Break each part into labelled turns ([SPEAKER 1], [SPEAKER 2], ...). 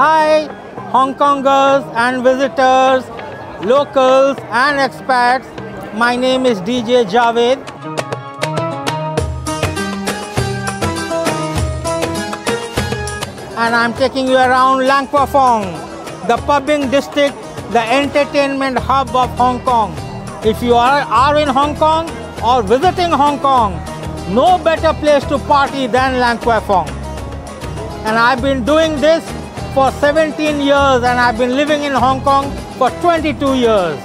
[SPEAKER 1] Hi, Hong Kongers and visitors, locals and expats. My name is DJ Javed. And I'm taking you around Lang Fong, the pubbing district, the entertainment hub of Hong Kong. If you are, are in Hong Kong or visiting Hong Kong, no better place to party than Lang Fong. And I've been doing this for 17 years and I've been living in Hong Kong for 22 years.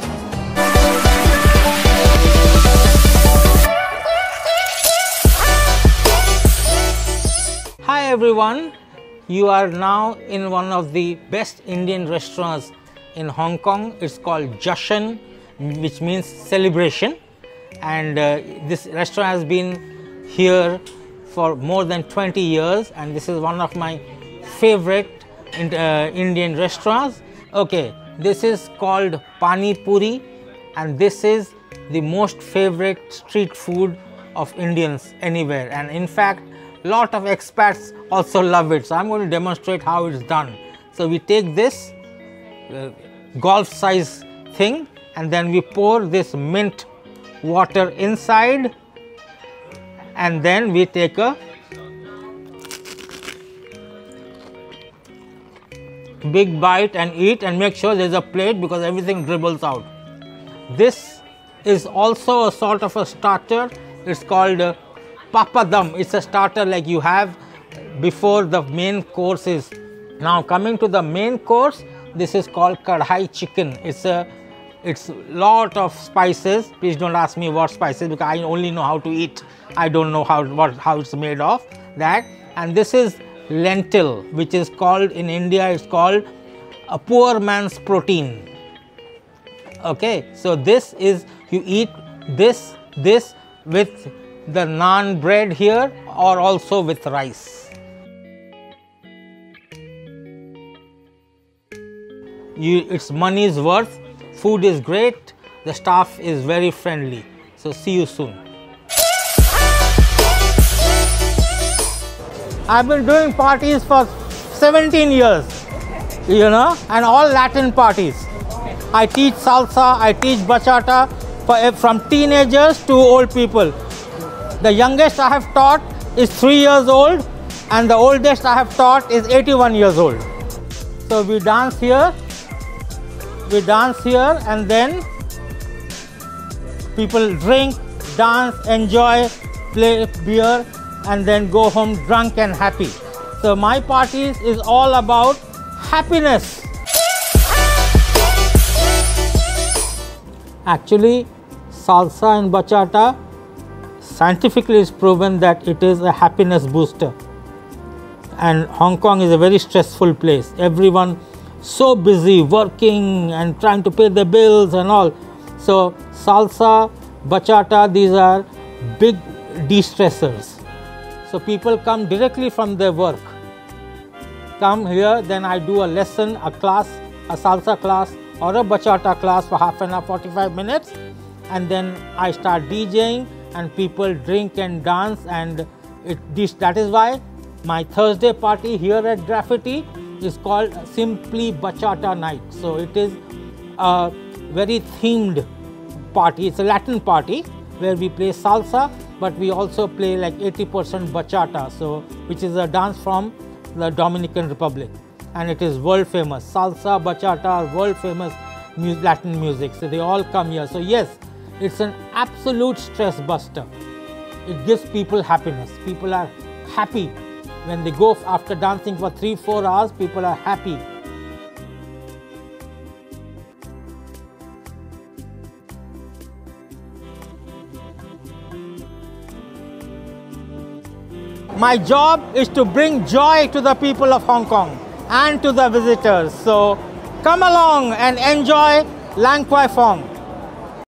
[SPEAKER 1] Hi everyone, you are now in one of the best Indian restaurants in Hong Kong. It's called Jashan, which means celebration. And uh, this restaurant has been here for more than 20 years, and this is one of my favorite uh, Indian restaurants. Okay, this is called Pani Puri, and this is the most favorite street food of Indians anywhere. And in fact, lot of expats also love it. So I'm going to demonstrate how it's done. So we take this uh, golf size thing and then we pour this mint water inside and then we take a big bite and eat and make sure there's a plate because everything dribbles out. This is also a sort of a starter. It's called uh, papadum. It's a starter like you have before the main course is. Now coming to the main course, this is called kadhai chicken. It's a it's lot of spices. Please don't ask me what spices because I only know how to eat. I don't know how what how it's made of that. And this is lentil, which is called in India. It's called a poor man's protein. Okay, so this is you eat this this with the naan bread here or also with rice. You, it's money's worth, food is great, the staff is very friendly. So see you soon. I've been doing parties for 17 years, you know, and all Latin parties. I teach salsa, I teach bachata for, eh, from teenagers to old people. The youngest I have taught is 3 years old and the oldest I have taught is 81 years old. So we dance here we dance here and then people drink, dance, enjoy, play beer and then go home drunk and happy. So my parties is all about happiness. Actually, salsa and bachata scientifically is proven that it is a happiness booster. And Hong Kong is a very stressful place. Everyone so busy working and trying to pay the bills and all. So salsa, bachata, these are big de-stressors. So people come directly from their work. Come here, then I do a lesson, a class, a salsa class or a bachata class for half an hour, 45 minutes. And then I start DJing and people drink and dance and it, that is why my Thursday party here at Graffiti is called Simply Bachata Night. So it is a very themed party. It's a Latin party where we play salsa, but we also play like 80% bachata, so which is a dance from the Dominican Republic, and it is world famous. Salsa, bachata are world famous Latin music, so they all come here. So yes, it's an absolute stress buster. It gives people happiness. People are happy when they go after dancing for 3-4 hours, people are happy. My job is to bring joy to the people of Hong Kong and to the visitors. So come along and enjoy Lang Kwai Fong.